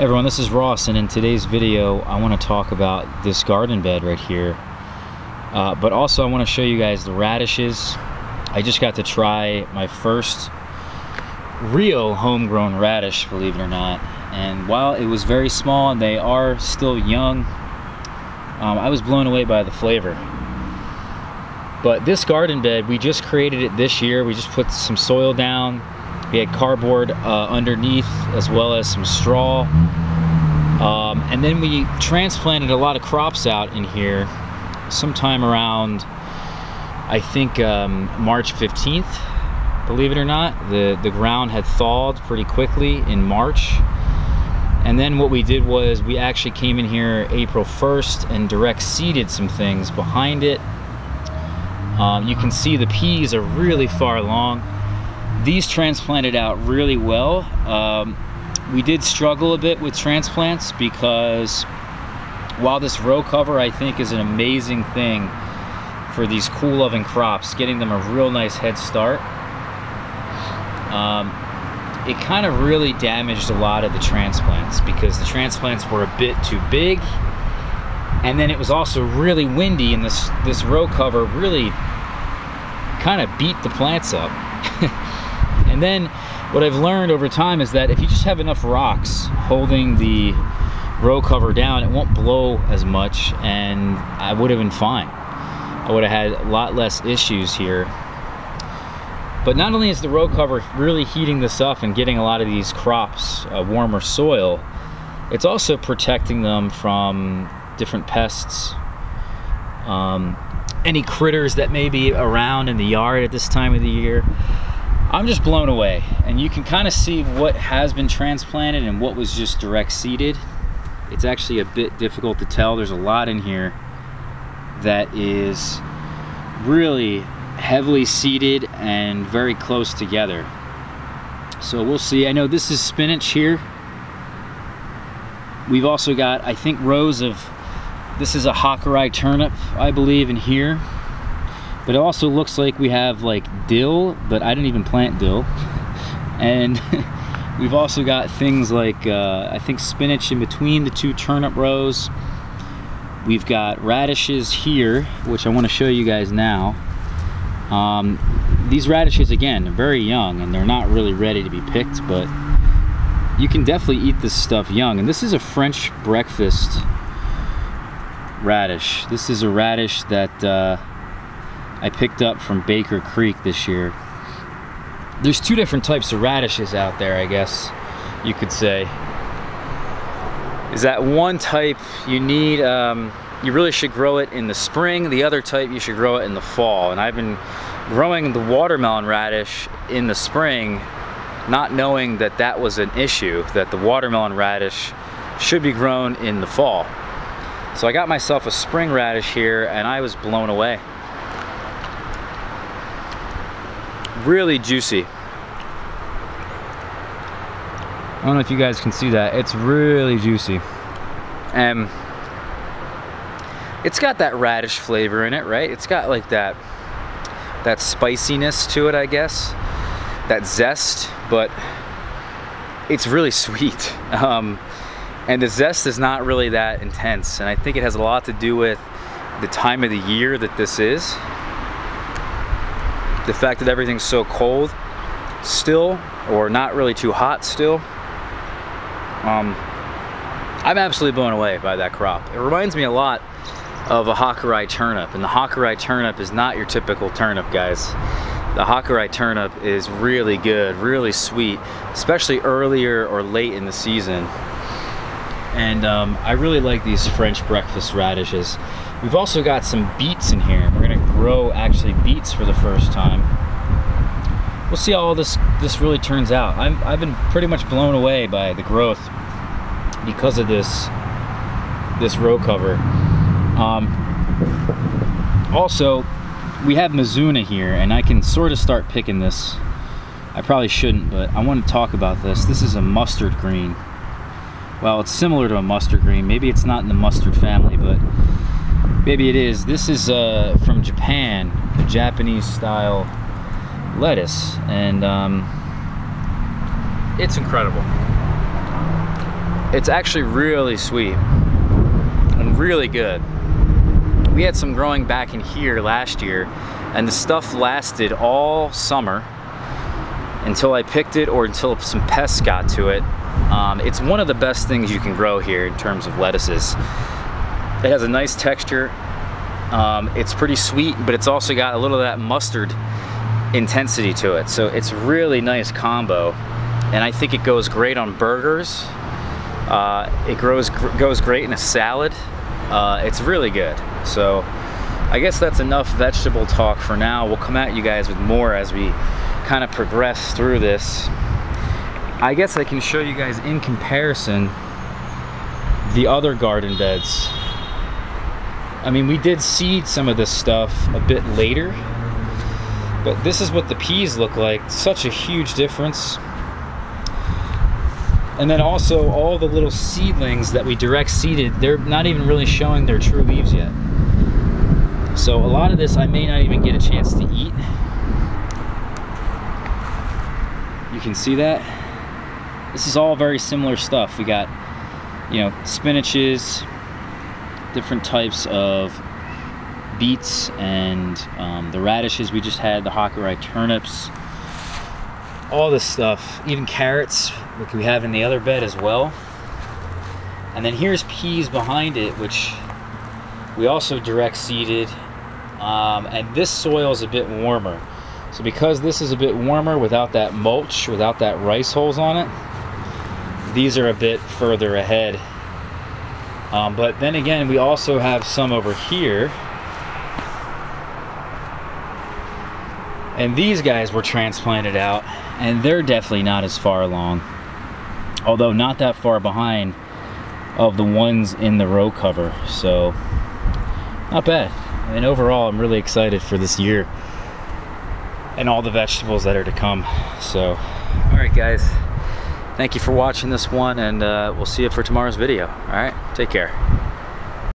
Everyone, this is Ross, and in today's video, I want to talk about this garden bed right here. Uh, but also, I want to show you guys the radishes. I just got to try my first real homegrown radish, believe it or not. And while it was very small and they are still young, um, I was blown away by the flavor. But this garden bed, we just created it this year. We just put some soil down, we had cardboard uh, underneath as well as some straw. Um, and then we transplanted a lot of crops out in here sometime around, I think, um, March 15th. Believe it or not, the, the ground had thawed pretty quickly in March. And then what we did was we actually came in here April 1st and direct seeded some things behind it. Um, you can see the peas are really far along. These transplanted out really well. Um, we did struggle a bit with transplants because while this row cover I think is an amazing thing for these cool loving crops, getting them a real nice head start, um, it kind of really damaged a lot of the transplants because the transplants were a bit too big and then it was also really windy and this this row cover really kind of beat the plants up And then what I've learned over time is that if you just have enough rocks holding the row cover down, it won't blow as much and I would have been fine. I would have had a lot less issues here. But not only is the row cover really heating this up and getting a lot of these crops a warmer soil, it's also protecting them from different pests, um, any critters that may be around in the yard at this time of the year. I'm just blown away. And you can kind of see what has been transplanted and what was just direct seeded. It's actually a bit difficult to tell. There's a lot in here that is really heavily seeded and very close together. So we'll see. I know this is spinach here. We've also got, I think, rows of, this is a Hakurei turnip, I believe, in here. But it also looks like we have like dill, but I didn't even plant dill. And we've also got things like, uh, I think spinach in between the two turnip rows. We've got radishes here, which I want to show you guys now. Um, these radishes, again, are very young and they're not really ready to be picked, but you can definitely eat this stuff young. And this is a French breakfast radish. This is a radish that uh, I picked up from Baker Creek this year. There's two different types of radishes out there, I guess you could say. Is that one type you need, um, you really should grow it in the spring. The other type you should grow it in the fall. And I've been growing the watermelon radish in the spring, not knowing that that was an issue, that the watermelon radish should be grown in the fall. So I got myself a spring radish here and I was blown away. Really juicy. I don't know if you guys can see that. It's really juicy. And it's got that radish flavor in it, right? It's got like that that spiciness to it, I guess. That zest, but it's really sweet. Um, and the zest is not really that intense. And I think it has a lot to do with the time of the year that this is the fact that everything's so cold still or not really too hot still um, I'm absolutely blown away by that crop. It reminds me a lot of a Hakurei turnip and the Hakurei turnip is not your typical turnip guys. The Hakurei turnip is really good really sweet especially earlier or late in the season. And um, I really like these French breakfast radishes. We've also got some beets in here. Grow actually beets for the first time. We'll see how all this this really turns out. I'm, I've been pretty much blown away by the growth because of this this row cover. Um, also, we have Mizuna here, and I can sort of start picking this. I probably shouldn't, but I want to talk about this. This is a mustard green. Well, it's similar to a mustard green. Maybe it's not in the mustard family, but maybe it is. This is uh, from Japan, the Japanese style lettuce, and um, it's incredible. it's actually really sweet and really good. We had some growing back in here last year and the stuff lasted all summer until I picked it or until some pests got to it. Um, it's one of the best things you can grow here in terms of lettuces. It has a nice texture. Um, it's pretty sweet, but it's also got a little of that mustard intensity to it. So it's really nice combo. And I think it goes great on burgers. Uh, it grows goes great in a salad. Uh, it's really good. So I guess that's enough vegetable talk for now. We'll come at you guys with more as we kind of progress through this. I guess I can show you guys in comparison the other garden beds. I mean, we did seed some of this stuff a bit later, but this is what the peas look like. Such a huge difference. And then also all the little seedlings that we direct seeded, they're not even really showing their true leaves yet. So a lot of this I may not even get a chance to eat. You can see that. This is all very similar stuff. We got, you know, spinaches, different types of beets and um, the radishes we just had, the Hakurei turnips, all this stuff, even carrots, which we have in the other bed as well. And then here's peas behind it, which we also direct seeded. Um, and this soil is a bit warmer. So because this is a bit warmer without that mulch, without that rice hulls on it, these are a bit further ahead. Um, but then again, we also have some over here And these guys were transplanted out and they're definitely not as far along. Although not that far behind of the ones in the row cover. So not bad. And overall, I'm really excited for this year and all the vegetables that are to come. So, all right guys, thank you for watching this one and uh, we'll see you for tomorrow's video. All right, take care.